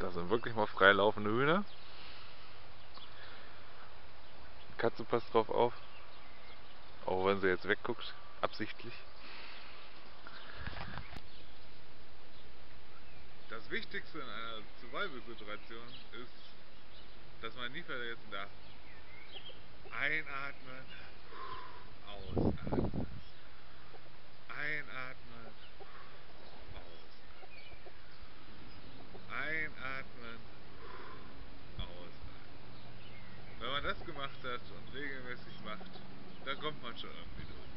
Das sind wirklich mal frei laufende Hühner. Die Katze passt drauf auf. Auch wenn sie jetzt wegguckt, absichtlich. Das Wichtigste in einer Survival-Situation ist, dass man nie vergessen darf. Einatmen, ausatmen. Einatmen, ausatmen. Einatmen, ausatmen. Wenn man das gemacht hat und regelmäßig macht, dann kommt man schon irgendwie durch.